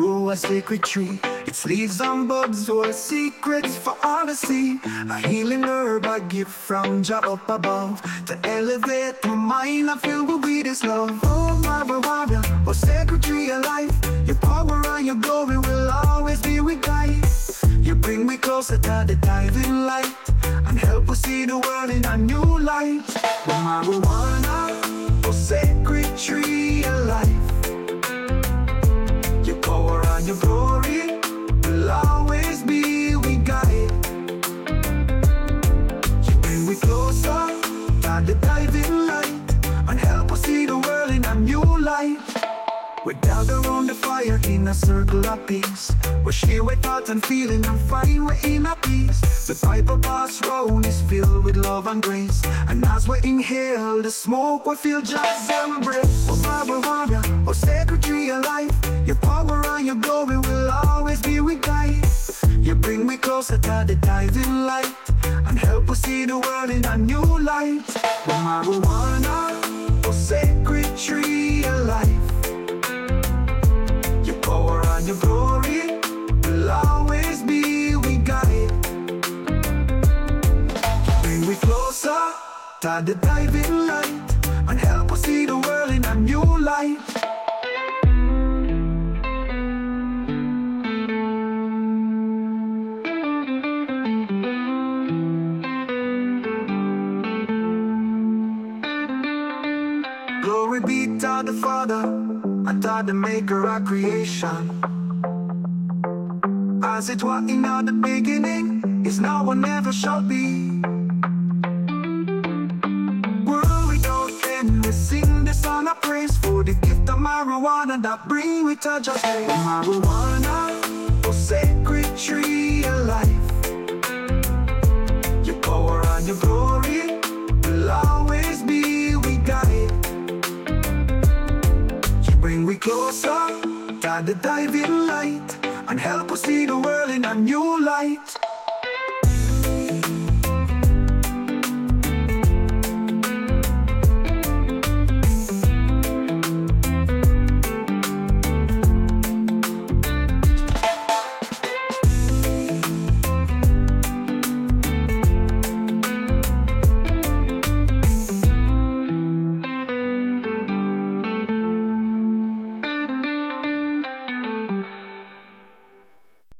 grow a sacred tree. Its leaves and buds hold secrets for all to see. A healing herb, a gift from Jah up above to elevate my mind. I feel with His love. Oh, marijuana, oh sacred tree of life. Your power and your glory will always be with guys. You bring me closer to the diving light and help us see the world in a new light. Oh, the marijuana, oh sacred tree new light. We gather around the fire in a circle of peace. We share with thoughts and feeling and find we're in a peace. The Bible pass round is filled with love and grace. And as we inhale the smoke, we feel Jah's embrace. Oh, Bible warrior, oh, sacred tree of life. Your power and your glory will always be with guys. You bring me closer to the diving light and help us see the world in a new light. Marijuana, to the diving light and help us see the world in a new light. Glory be to the Father and to the Maker of creation. As it was in the beginning, is now and never shall be. We the song of praise for the gift of marijuana that bring we to just marijuana, oh sacred tree of life. Your power and your glory will always be with guide. You bring we closer to the diving light and help us see the world in a new light.